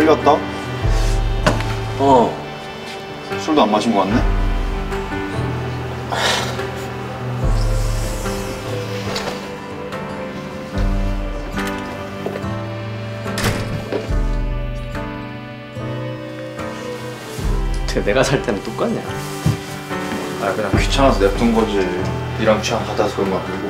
끌렸다? 어. 술도 안 마신 거 같네? 쟤 내가 살 때는 똑같냐? 아 그냥 귀찮아서 냅둔 거지 니랑 취향 같아서 그런 거 아니고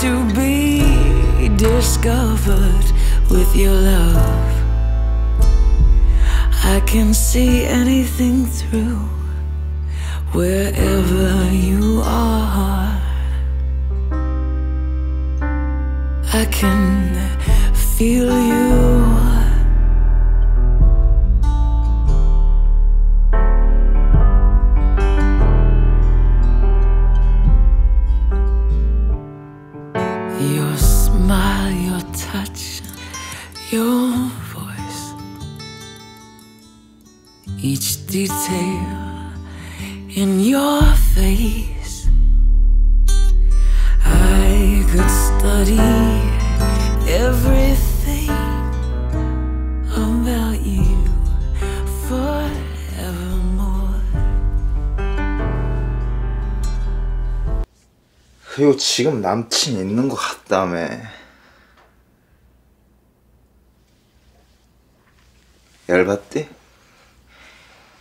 to be discovered with your love? I can see anything through wherever you are. I can feel you. Your smile, your touch, your voice. Each detail in your face. 그리고 지금 남친 있는 거 같다며 열받디?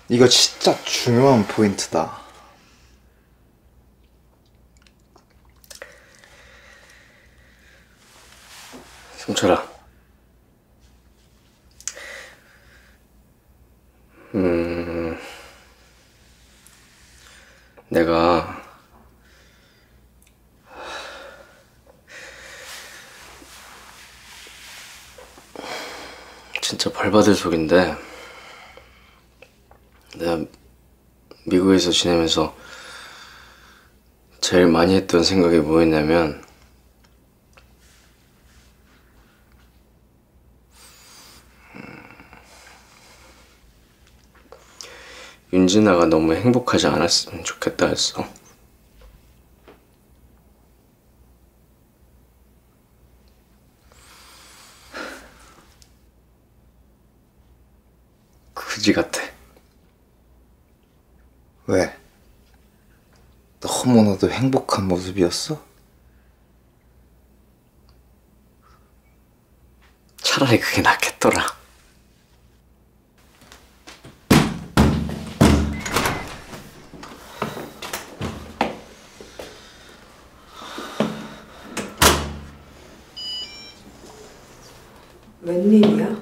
이거 진짜 중요한 포인트다 성철아. 음. 내가 진짜 벌받을 속인데 내가 미국에서 지내면서 제일 많이 했던 생각이 뭐였냐면 윤진아가 너무 행복하지 않았으면 좋겠다 했어. 그지 같아. 왜? 너무나도 행복한 모습이었어? 차라리 그게 낫겠더라. 웬일이야?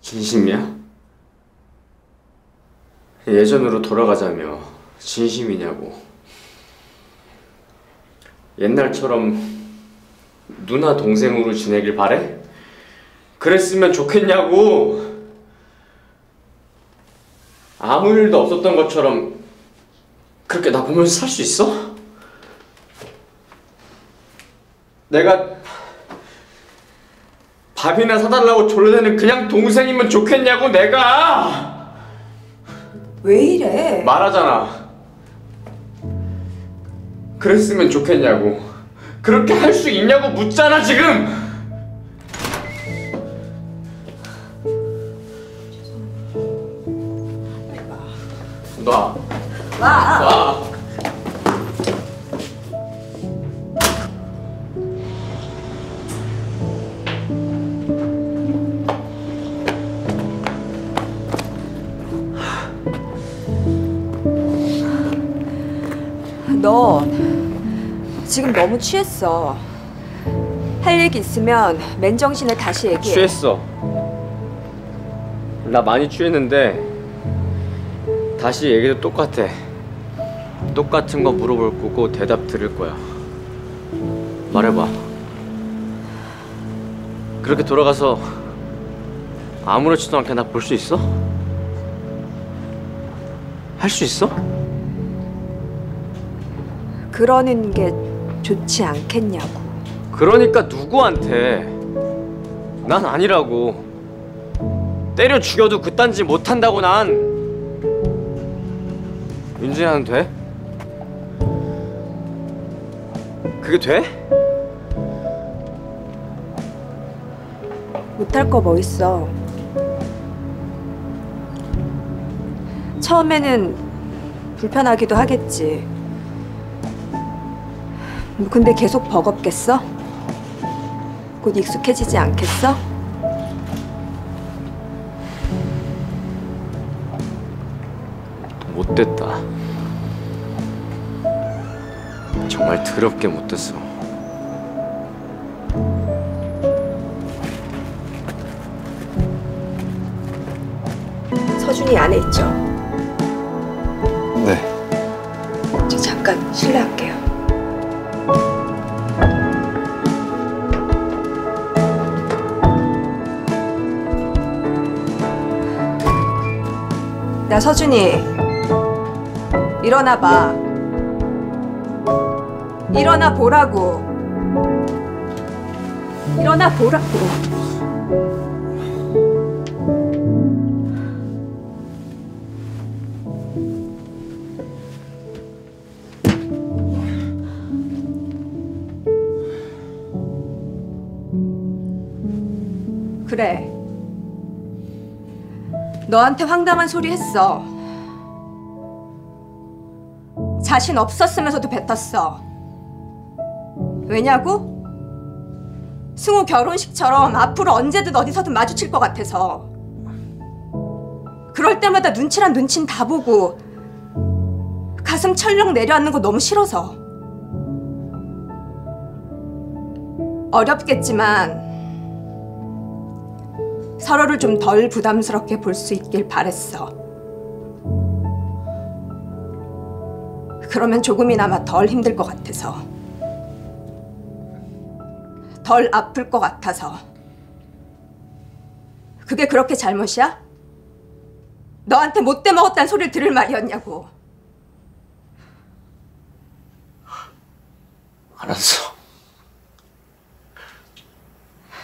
진심이야? 예전으로 돌아가자며 진심이냐고. 옛날처럼 누나 동생으로 지내길 바래? 그랬으면 좋겠냐고. 아무 일도 없었던 것처럼 그렇게 나 보면서 살 수 있어? 내가 밥이나 사달라고 졸라대는 그냥 동생이면 좋겠냐고 내가 왜 이래? 말하잖아 그랬으면 좋겠냐고 그렇게 할 수 있냐고 묻잖아 지금 놔 와! 놔. 지금 너무 취했어. 할 얘기 있으면 맨정신에 다시 얘기해. 취했어 나 많이 취했는데 다시 얘기도 똑같아 똑같은 거 물어볼 거고 대답 들을 거야 말해봐 그렇게 돌아가서 아무렇지도 않게 나 볼 수 있어? 할 수 있어? 그러는 게 좋지 않겠냐고. 그러니까 누구한테? 난 아니라고. 때려 죽여도 그딴 짓 못한다고 난. 윤진아는 돼? 그게 돼? 못할 거 뭐 있어. 처음에는 불편하기도 하겠지. 뭐 근데 계속 버겁겠어? 곧 익숙해지지 않겠어? 못됐다. 정말 더럽게 못됐어. 서준이 안에 있죠? 네. 저 잠깐 실례할게요. 야 서준이 일어나 봐. 일어나 보라고. 일어나 보라고. 너한테 황당한 소리 했어. 자신 없었으면서도 뱉었어. 왜냐고? 승우 결혼식처럼 앞으로 언제든 어디서든 마주칠 것 같아서. 그럴 때마다 눈치란 눈치는 다 보고 가슴 철렁 내려앉는 거 너무 싫어서. 어렵겠지만 서로를 좀 덜 부담스럽게 볼 수 있길 바랬어. 그러면 조금이나마 덜 힘들 것 같아서. 덜 아플 것 같아서. 그게 그렇게 잘못이야? 너한테 못돼 먹었다는 소리를 들을 말이었냐고. 알았어.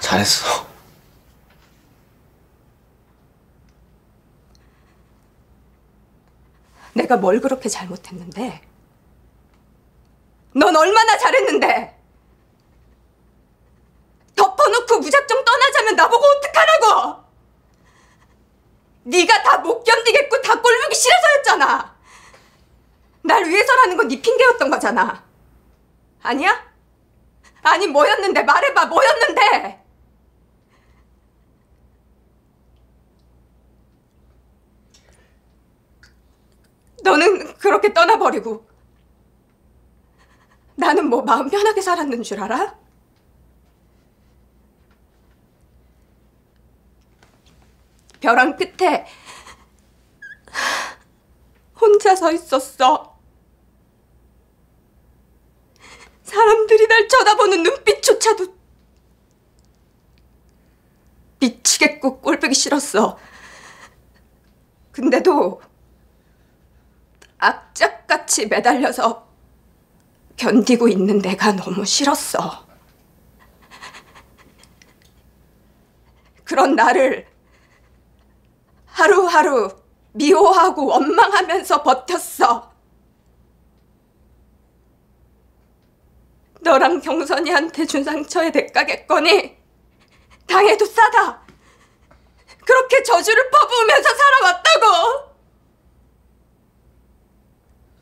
잘했어. 내가 뭘 그렇게 잘못했는데? 넌 얼마나 잘했는데? 덮어놓고 무작정 떠나자면 나보고 어떡하라고? 네가 다 못 견디겠고 다 꼴보기 싫어서였잖아. 날 위해서라는 건 네 핑계였던 거잖아. 아니야? 아니 뭐였는데 말해봐 뭐였는데? 너는 그렇게 떠나버리고 나는 뭐 마음 편하게 살았는 줄 알아? 벼랑 끝에 혼자 서 있었어. 사람들이 날 쳐다보는 눈빛조차도 미치겠고 꼴보기 싫었어. 근데도 악착같이 매달려서 견디고 있는 내가 너무 싫었어. 그런 나를 하루하루 미워하고 원망하면서 버텼어. 너랑 경선이한테 준 상처의 대가겠거니 당해도 싸다. 그렇게 저주를 퍼부으면서 살아왔다고.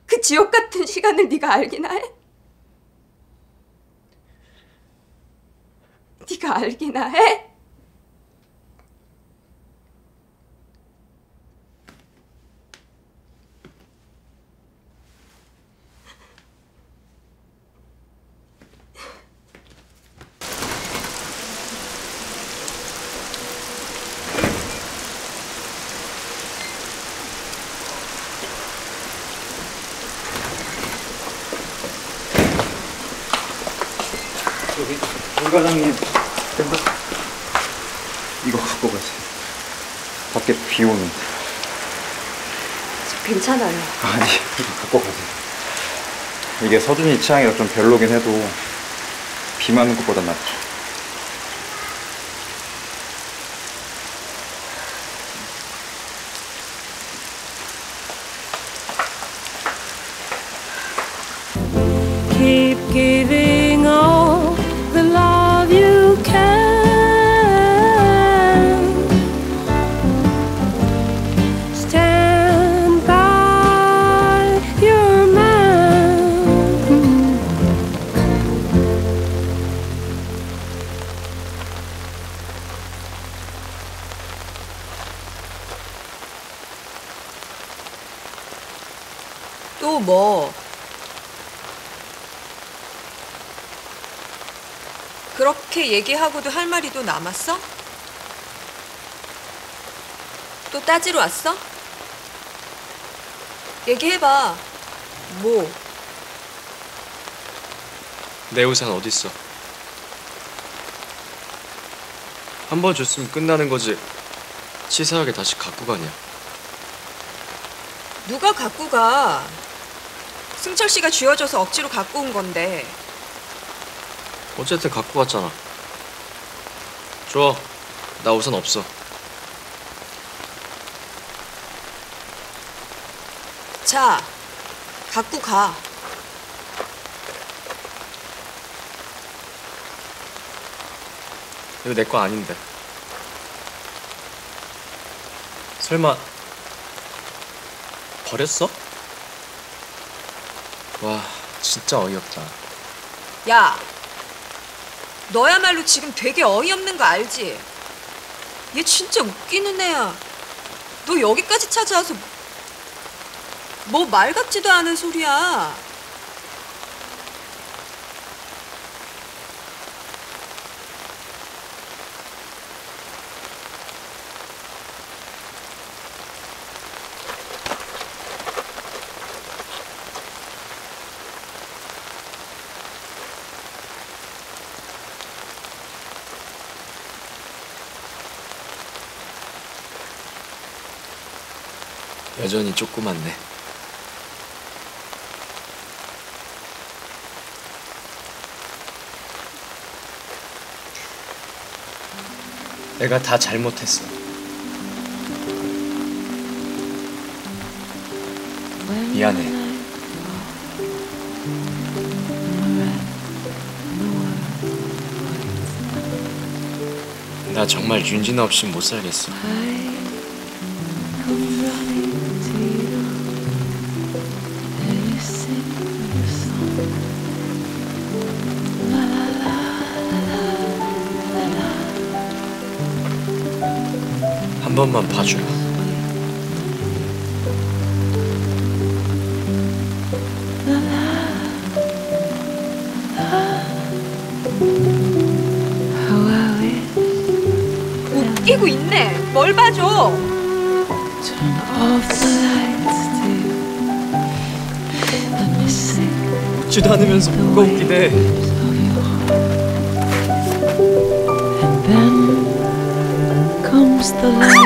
그 지옥 같은 시간을 네가 알기나 해? 네가 알기나 해? 여기 정 과장님 이거 갖고 가세요. 밖에 비 오는데. 저 괜찮아요. 아니, 이거 갖고 가세요. 이게 서준이 취향이라 좀 별로긴 해도 비 맞는 것보다 낫죠. 뭐? 그렇게 얘기하고도 할 말이 또 남았어? 또 따지러 왔어? 얘기해봐. 뭐? 내 우산 어딨어? 한 번 줬으면 끝나는 거지. 치사하게 다시 갖고 가냐? 누가 갖고 가? 승철 씨가 쥐어줘서 억지로 갖고 온 건데. 어쨌든 갖고 갔잖아. 좋아. 나 우산 없어. 자, 갖고 가. 이거 내 거 아닌데. 설마 버렸어? 와, 진짜 어이없다. 야, 너야말로 지금 되게 어이없는 거 알지? 얘 진짜 웃기는 애야. 너 여기까지 찾아와서 뭐 말 같지도 않은 소리야. 여전히 조그맣네. 내가 다 잘못했어. 미안해. 나 정말 윤진아 없이 못 살겠어. 한 번만 봐줘요. 웃기고 있네. 뭘 봐줘. 웃지도 않으면서 뭐가 웃기대. comes the light